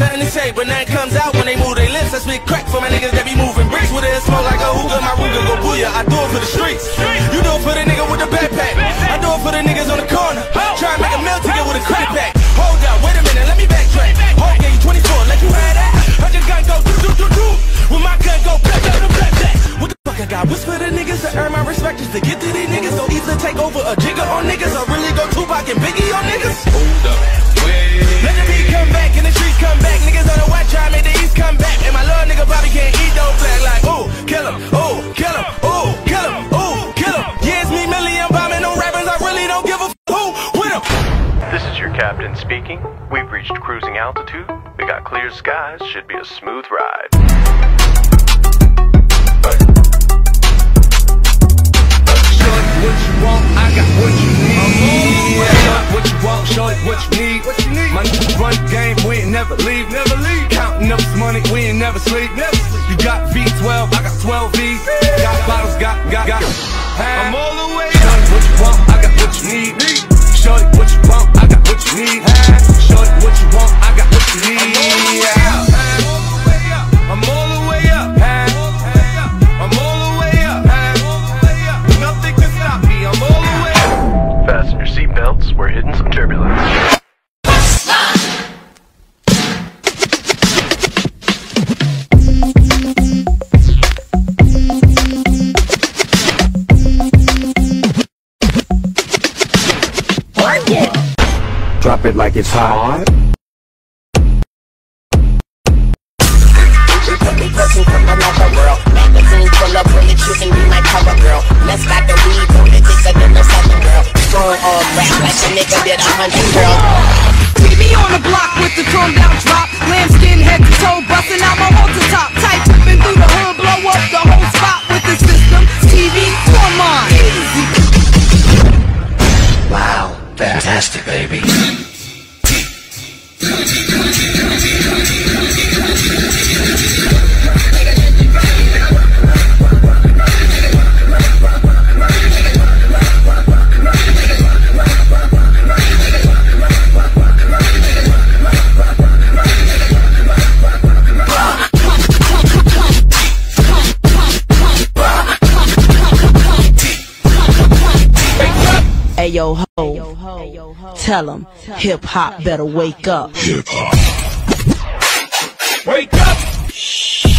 intake, but nothing comes out when they move their lips. I spit crack for my niggas that be moving bricks with it. Smoke like a hookah, my Ruger go booyah. I do it for the streets. You do it for the nigga with the backpack. I do it for the niggas on the corner. Try and make a meal ticket with a crack pack. Hold up, wait a minute, let me backtrack. Hold gave you 24, let you have that. I just gun go do do do do. With my gun go clap clap clap clap. What the fuck I got? What's for the niggas to earn my respect? Just to get to these niggas. Go either take over a jigger on niggas or really go Tupac and Biggie captain speaking. We've reached cruising altitude. We got clear skies. Should be a smooth ride. What you want? I got what you need. What you want? What you need? What you need? Run game, we ain't never leave, never leave. Counting up money, we ain't never sleep, never sleep. You got V12, I got 12 V's. Got bottles, got, got, got. Throwing all rap like a nigga did a hundred girl. See me on the block with the chrome down drop. Lambskin head to toe, busting out my halter top. Tight whipping through the hood, blow up the whole spot with the system. TV, come on. Wow, fantastic, baby. Ho, tell 'em hip hop better wake up. Hip hop. Wake, wake up!